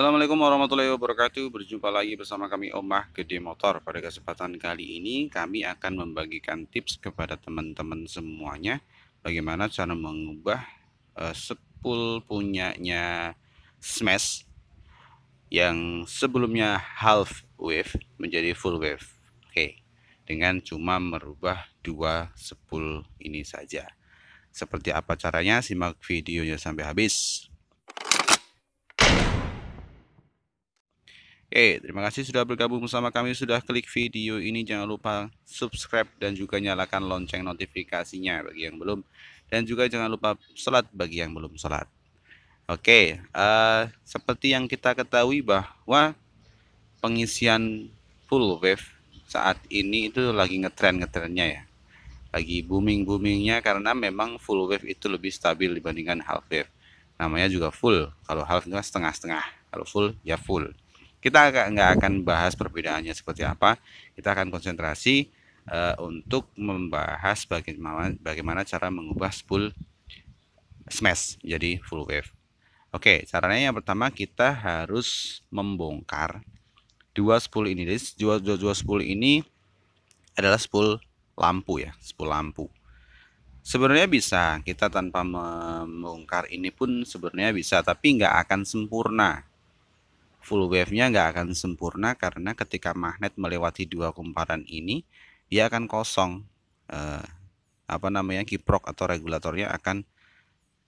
Assalamualaikum warahmatullahi wabarakatuh. Berjumpa lagi bersama kami Omah Gede Motor. Pada kesempatan kali ini kami akan membagikan tips kepada teman-teman semuanya Bagaimana cara mengubah uh, sepul punyanya Smash Yang sebelumnya half wave menjadi full wave. Oke Dengan cuma merubah dua sepul ini saja. Seperti apa caranya? Simak videonya sampai habis Oke, terima kasih sudah bergabung bersama kami. Sudah klik video ini, jangan lupa subscribe dan juga nyalakan lonceng notifikasinya bagi yang belum. Dan juga jangan lupa sholat bagi yang belum sholat. Oke, uh, seperti yang kita ketahui bahwa pengisian full wave saat ini itu lagi ngetren ngetrennya ya. Lagi booming boomingnya karena memang full wave itu lebih stabil dibandingkan half wave. Namanya juga full. Kalau half itu kan setengah-setengah. Kalau full ya full. Kita nggak akan bahas perbedaannya seperti apa. Kita akan konsentrasi uh, untuk membahas bagaimana bagaimana cara mengubah spool smash jadi full wave. Oke, caranya yang pertama kita harus membongkar dua spool ini. Jadi dua, dua, dua spool ini adalah spool lampu ya, spool lampu. Sebenarnya bisa kita tanpa membongkar ini pun sebenarnya bisa, tapi nggak akan sempurna full wave-nya nggak akan sempurna karena ketika magnet melewati dua kumparan ini dia akan kosong. Eh, apa namanya kiprok atau regulatornya akan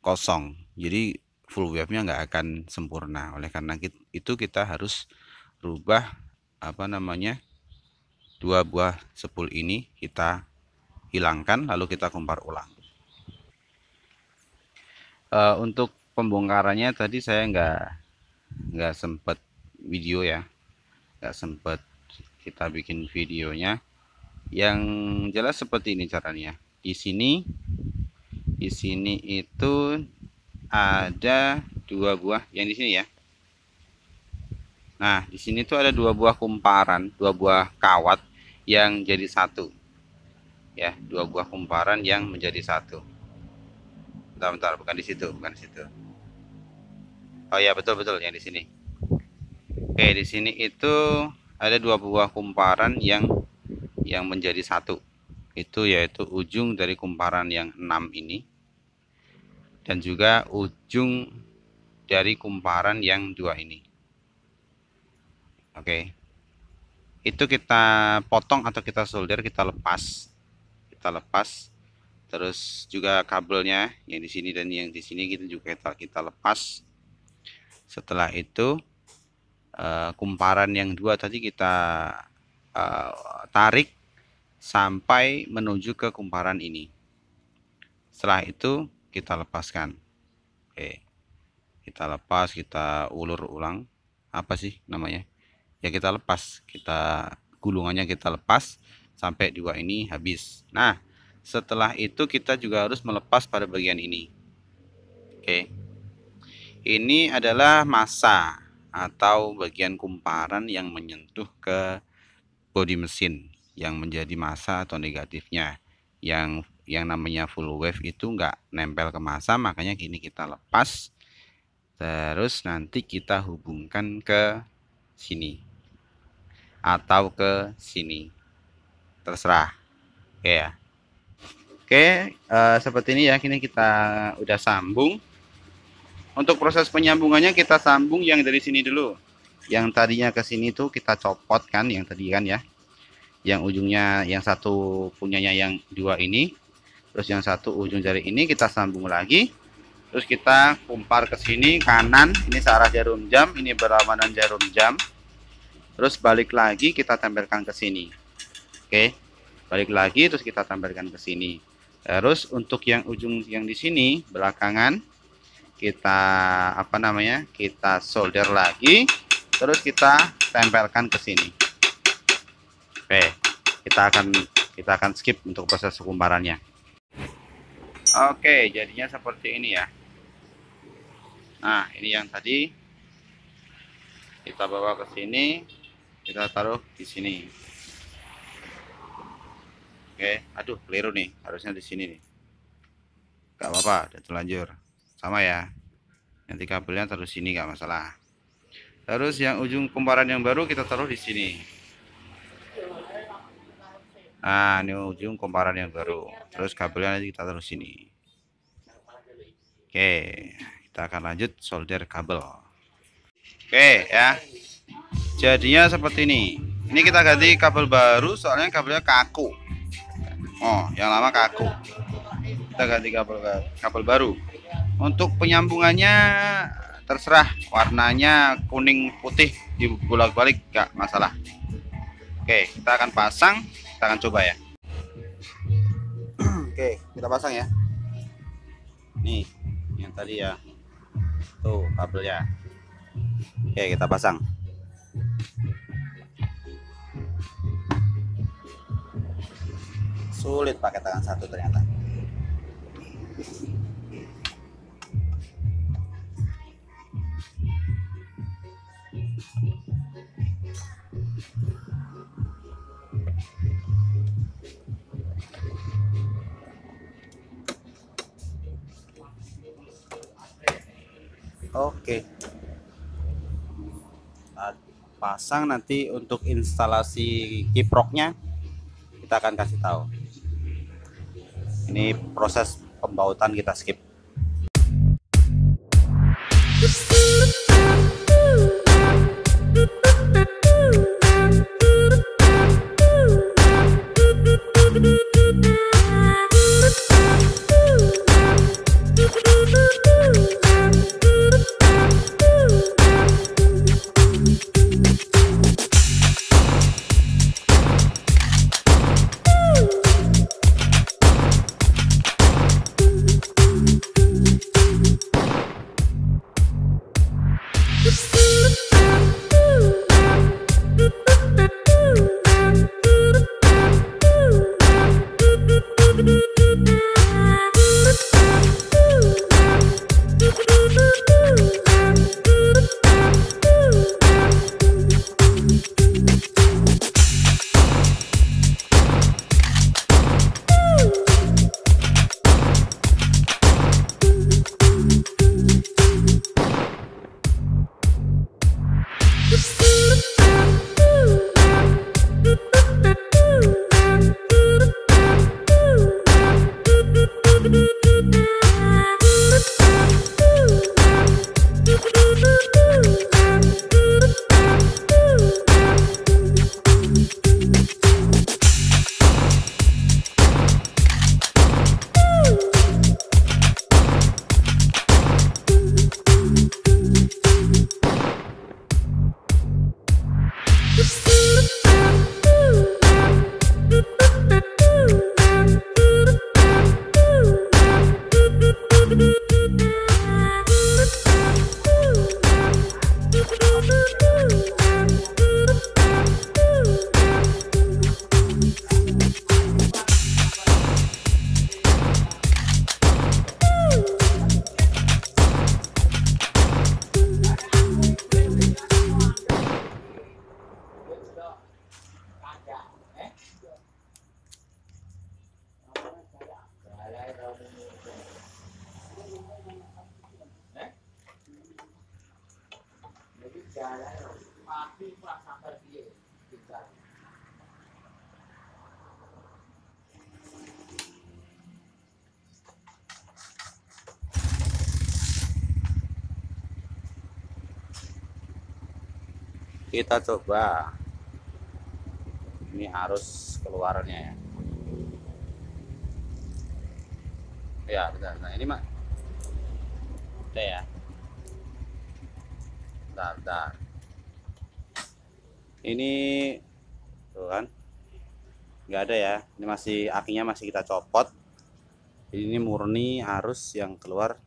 kosong. Jadi full wave-nya nggak akan sempurna. Oleh karena itu kita harus rubah apa namanya dua buah sepul ini kita hilangkan lalu kita kumpar ulang. Uh, untuk pembongkarannya tadi saya nggak nggak sempet video ya. Nggak sempet kita bikin videonya. Yang jelas seperti ini caranya. Di sini di sini itu ada dua buah. Yang di sini ya. Nah di sini tuh ada dua buah kumparan dua buah kawat yang jadi satu. Ya dua buah kumparan yang menjadi satu. Bentar bentar. Bukan di situ bukan di situ Oh ya betul betul yang di sini. Oke di sini itu ada dua buah kumparan yang yang menjadi satu. Itu yaitu ujung dari kumparan yang enam ini dan juga ujung dari kumparan yang dua ini. Oke. Itu kita potong atau kita solder, kita lepas. Kita lepas. Terus juga kabelnya yang di sini dan yang di sini kita juga kita, kita lepas setelah itu uh, kumparan yang dua tadi kita uh, tarik sampai menuju ke kumparan ini. Setelah itu kita lepaskan. Oke kita lepas kita ulur ulang. Apa sih namanya? Ya kita lepas. Kita gulungannya kita lepas sampai dua ini habis. Nah setelah itu kita juga harus melepas pada bagian ini. Oke ini adalah massa atau bagian kumparan yang menyentuh ke bodi mesin yang menjadi massa atau negatifnya. Yang yang namanya full wave itu enggak nempel ke massa, makanya gini kita lepas. Terus nanti kita hubungkan ke sini atau ke sini. Terserah. Oke ya. Oke, uh, seperti ini ya. Kini kita udah sambung untuk proses penyambungannya kita sambung yang dari sini dulu. Yang tadinya ke sini tuh kita copot kan yang tadi kan ya. Yang ujungnya yang satu punyanya yang dua ini. Terus yang satu ujung jari ini kita sambung lagi. Terus kita kumpar ke sini kanan, ini searah jarum jam, ini berlawanan jarum jam. Terus balik lagi kita tempelkan ke sini. Oke. Balik lagi terus kita tempelkan ke sini. Terus untuk yang ujung yang di sini belakangan kita apa namanya kita solder lagi terus kita tempelkan ke sini. Oke kita akan kita akan skip untuk proses kumparannya oke jadinya seperti ini ya. Nah ini yang tadi. Kita bawa ke sini kita taruh di sini. Oke aduh keliru nih harusnya di sini nih. Gak apa-apa udah terlanjur sama ya. Nanti kabelnya terus sini nggak masalah. Terus yang ujung kumparan yang baru kita taruh di sini. Nah ini ujung kumparan yang baru. Terus kabelnya nanti kita taruh sini. Oke kita akan lanjut solder kabel. Oke ya. Jadinya seperti ini. Ini kita ganti kabel baru soalnya kabelnya kaku. Oh yang lama kaku. Kita ganti kabel kabel baru untuk penyambungannya terserah. Warnanya kuning putih di bolak balik gak masalah. Oke kita akan pasang. Kita akan coba ya. Oke kita pasang ya. Nih yang tadi ya. Tuh kabelnya. Oke kita pasang. Sulit pakai tangan satu ternyata Oke. Nah, pasang nanti untuk instalasi kiproknya kita akan kasih tahu. Ini proses pembautan kita skip. Kita coba. Ini arus keluarnya ya. Ya bentar nah ini mak. Udah ya? Bentar, bentar. ini tuh kan? Nggak ada ya. Ini masih akinya masih kita copot. Ini murni arus yang keluar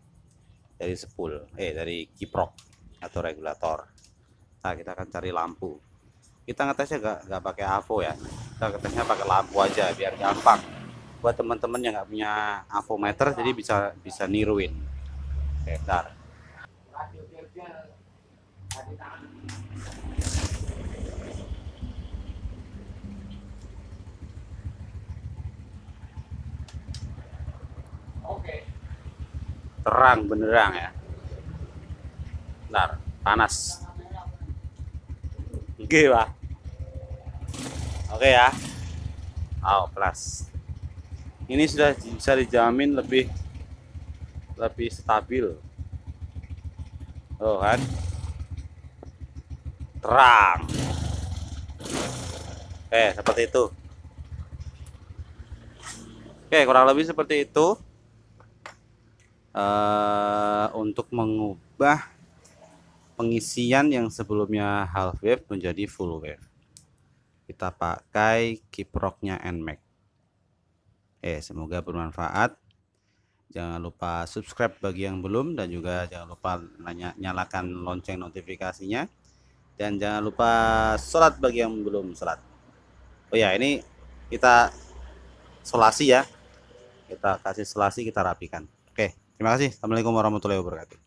dari sepul eh dari kiprok atau regulator nah kita akan cari lampu. Kita ngetesnya gak, gak pakai AVO ya. Kita ngetesnya pakai lampu aja biar gampang. Buat teman-teman yang nggak punya avometer jadi bisa bisa niruin. Oke bentar. Terang benerang ya. Bentar panas oke pak. Oke ya. Oh plus ini sudah bisa dijamin lebih lebih stabil. Oh kan? Terang. Oke seperti itu. Oke kurang lebih seperti itu. Uh, untuk mengubah pengisian yang sebelumnya half wave menjadi full wave. Kita pakai kiproknya NMAX. Eh semoga bermanfaat. Jangan lupa subscribe bagi yang belum dan juga jangan lupa nyalakan lonceng notifikasinya. Dan jangan lupa sholat bagi yang belum sholat. Oh ya ini kita solasi ya. Kita kasih solasi kita rapikan. Oke terima kasih. Assalamualaikum warahmatullahi wabarakatuh